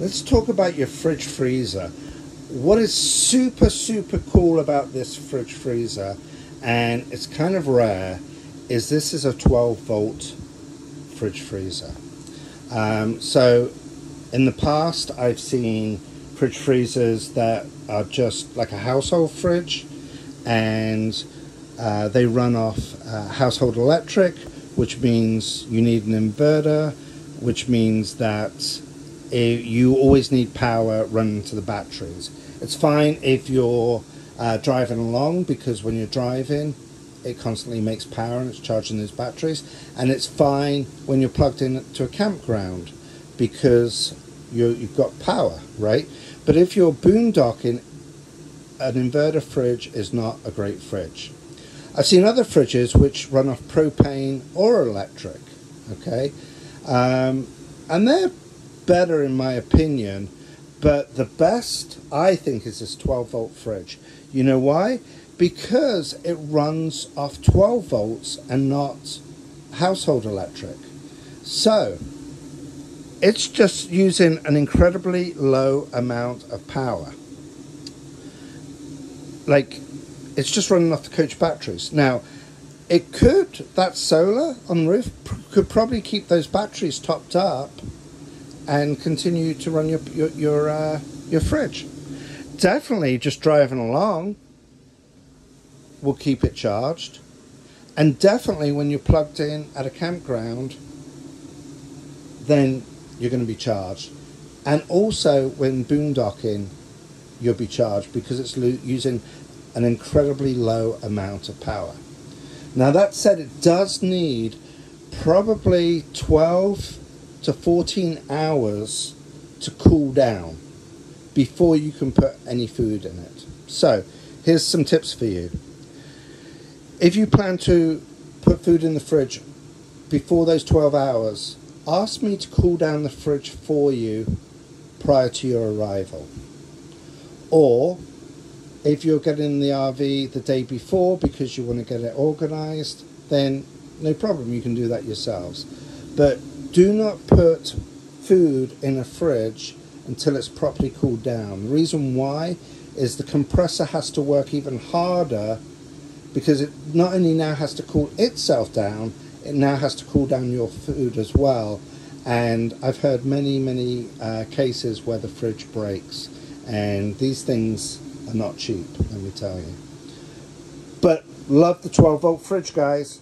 let's talk about your fridge freezer. What is super, super cool about this fridge freezer, and it's kind of rare, is this is a 12 volt fridge freezer. Um, so in the past, I've seen fridge freezers that are just like a household fridge and uh, they run off uh, household electric, which means you need an inverter, which means that you always need power running to the batteries. It's fine if you're uh, driving along because when you're driving, it constantly makes power and it's charging those batteries. And it's fine when you're plugged in to a campground because you have got power, right? But if you're boondocking, an inverter fridge is not a great fridge. I've seen other fridges which run off propane or electric, okay? Um, and they're better in my opinion, but the best I think is this 12 volt fridge. You know why? Because it runs off 12 volts and not household electric. So it's just using an incredibly low amount of power. Like it's just running off the coach batteries. Now, it could, that solar on the roof could probably keep those batteries topped up and continue to run your, your, your, uh, your fridge. Definitely just driving along will keep it charged. And definitely when you're plugged in at a campground, then you're going to be charged. And also when boondocking, you'll be charged because it's using an incredibly low amount of power. Now that said, it does need probably 12 to 14 hours to cool down before you can put any food in it. So here's some tips for you. If you plan to put food in the fridge before those 12 hours, ask me to cool down the fridge for you prior to your arrival. Or if you're getting the RV the day before because you want to get it organized, then no problem, you can do that yourselves. But do not put food in a fridge until it's properly cooled down. The reason why is the compressor has to work even harder because it not only now has to cool itself down, it now has to cool down your food as well. And I've heard many, many uh, cases where the fridge breaks. And these things are not cheap, let me tell you. But love the 12 volt fridge, guys.